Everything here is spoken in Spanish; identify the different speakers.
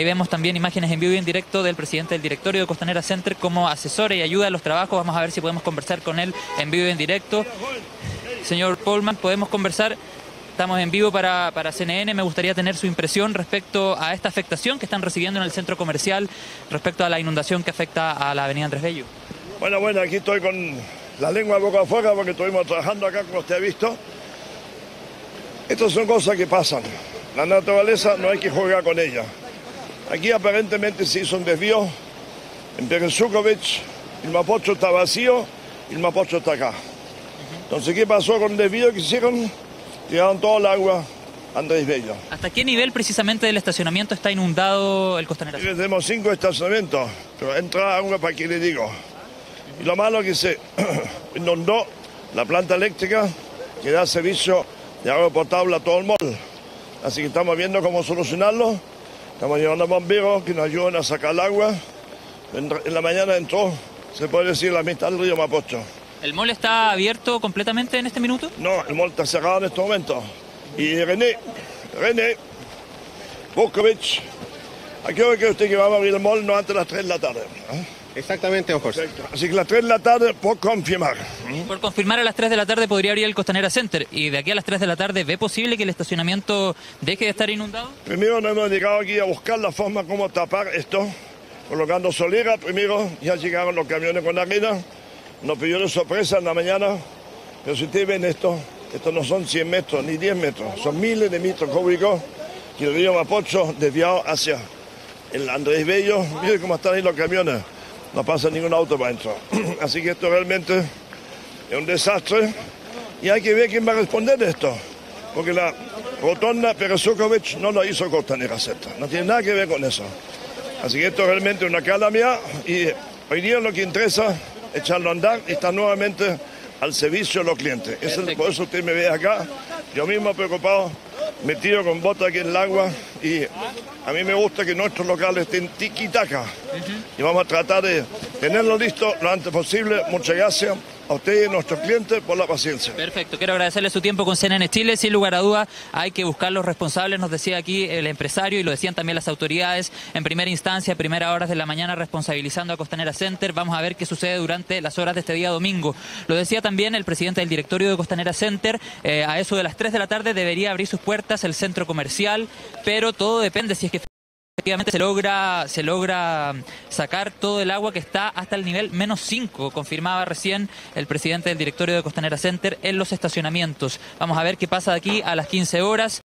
Speaker 1: Ahí vemos también imágenes en vivo y en directo del presidente del directorio de Costanera Center como asesora y ayuda a los trabajos. Vamos a ver si podemos conversar con él en vivo y en directo. Señor Polman, podemos conversar. Estamos en vivo para, para CNN. Me gustaría tener su impresión respecto a esta afectación que están recibiendo en el centro comercial, respecto a la inundación que afecta a la avenida Andrés Bello.
Speaker 2: Bueno, bueno, aquí estoy con la lengua boca afuera porque estuvimos trabajando acá, como usted ha visto. Estas son cosas que pasan. La naturaleza no hay que jugar con ella. Aquí aparentemente se hizo un desvío. En Perezukovic el Mapocho está vacío y el Mapocho está acá. Entonces, ¿qué pasó con el desvío que hicieron? Tiraron todo el agua a Andrés Bello.
Speaker 1: ¿Hasta qué nivel precisamente del estacionamiento está inundado el Costanera?
Speaker 2: Tenemos cinco estacionamientos, pero entra agua para que le digo. Y lo malo es que se inundó la planta eléctrica que da servicio de agua potable a todo el mall. Así que estamos viendo cómo solucionarlo. Estamos llevando bomberos que nos ayudan a sacar el agua. En, en la mañana entró, se puede decir, la mitad del río Mapocho.
Speaker 1: ¿El mall está abierto completamente en este minuto?
Speaker 2: No, el mall está cerrado en este momento. Y René, René, ¿a qué hora cree usted que vamos a abrir el mall? No antes de las 3 de la tarde. ¿eh?
Speaker 3: Exactamente, don José.
Speaker 2: Perfecto. Así que las 3 de la tarde por confirmar.
Speaker 1: Por confirmar, a las 3 de la tarde podría abrir el Costanera Center. Y de aquí a las 3 de la tarde, ¿ve posible que el estacionamiento deje de estar inundado?
Speaker 2: Primero nos hemos llegado aquí a buscar la forma como tapar esto, colocando solera primero, ya llegaron los camiones con arena, nos pidió de sorpresa en la mañana, pero si ustedes ven esto, esto no son 100 metros ni 10 metros, son miles de metros cúbicos que el río Mapocho desviado hacia el Andrés Bello, mire cómo están ahí los camiones, no pasa ningún auto para adentro. Así que esto realmente es un desastre y hay que ver quién va a responder de esto. Porque la rotonda Perezukovic no lo hizo Costanera Center. No tiene nada que ver con eso. Así que esto es realmente una calamidad y hoy día lo que interesa es echarlo a andar y estar nuevamente al servicio de los clientes. Eso es- por eso usted me ve acá, yo mismo preocupado, metido con botas aquí en el agua y a mí me gusta que nuestros locales estén tiki-taka y vamos a tratar de tenerlo listo lo antes posible. Muchas gracias a ustedes y a nuestros clientes por la paciencia.
Speaker 1: Perfecto, quiero agradecerle su tiempo con CNN Chile. Sin lugar a dudas, hay que buscar los responsables, nos decía aquí el empresario y lo decían también las autoridades en primera instancia, primera horas de la mañana, responsabilizando a Costanera Center. Vamos a ver qué sucede durante las horas de este día domingo. Lo decía también el presidente del directorio de Costanera Center. eh, a eso de las 3 de la tarde debería abrir sus puertas el centro comercial, pero todo depende si es que efectivamente se logra, se logra sacar todo el agua que está hasta el nivel menos 5, confirmaba recién el presidente del directorio de Costanera Center en los estacionamientos. Vamos a ver qué pasa de aquí a las 15 horas.